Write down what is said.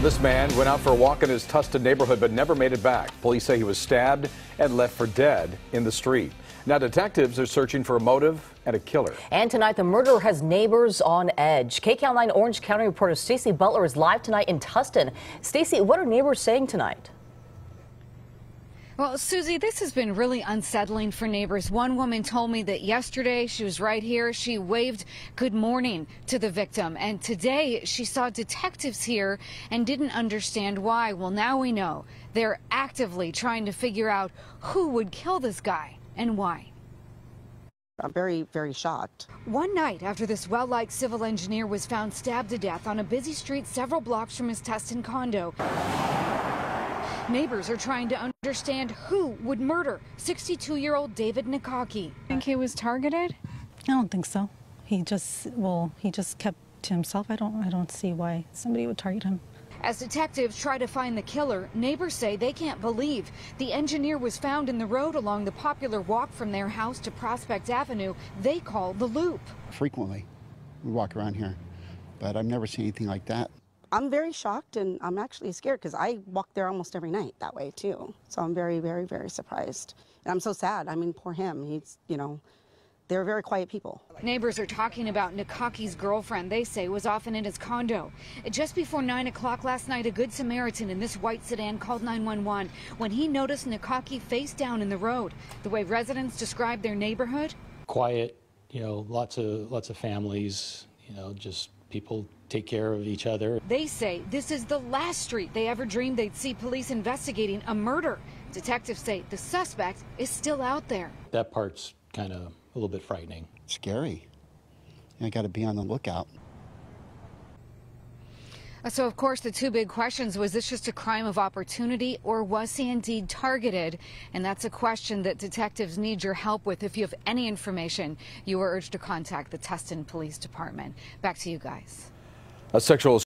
Well, this man went out for a walk in his Tustin neighborhood but never made it back. Police say he was stabbed and left for dead in the street. Now, detectives are searching for a motive and a killer. And tonight, the murderer has neighbors on edge. KCAL 9 Orange County reporter Stacy Butler is live tonight in Tustin. Stacy, what are neighbors saying tonight? Well, Susie, this has been really unsettling for neighbors. One woman told me that yesterday she was right here. She waved good morning to the victim. And today she saw detectives here and didn't understand why. Well, now we know. They're actively trying to figure out who would kill this guy and why. I'm very, very shocked. One night after this well-liked civil engineer was found stabbed to death on a busy street several blocks from his Tustin condo. Neighbors are trying to understand who would murder 62-year-old David Nikaki. Think he was targeted? I don't think so. He just well, he just kept to himself. I don't I don't see why somebody would target him. As detectives try to find the killer, neighbors say they can't believe the engineer was found in the road along the popular walk from their house to Prospect Avenue they call the Loop. Frequently, we walk around here, but I've never seen anything like that. I'm very shocked and I'm actually scared because I walk there almost every night that way too. So I'm very, very, very surprised. And I'm so sad. I mean, poor him. He's, you know, they're very quiet people. Neighbors are talking about Nikaki's girlfriend, they say, was often in his condo. Just before 9 o'clock last night, a Good Samaritan in this white sedan called 911 when he noticed Nikaki face down in the road. The way residents describe their neighborhood? Quiet, you know, lots of, lots of families, you know, just people take care of each other. They say this is the last street they ever dreamed they'd see police investigating a murder. Detectives say the suspect is still out there. That part's kind of a little bit frightening. Scary. I got to be on the lookout. So, of course, the two big questions was this just a crime of opportunity or was he indeed targeted? And that's a question that detectives need your help with. If you have any information, you are urged to contact the Tustin Police Department. Back to you guys. A sexual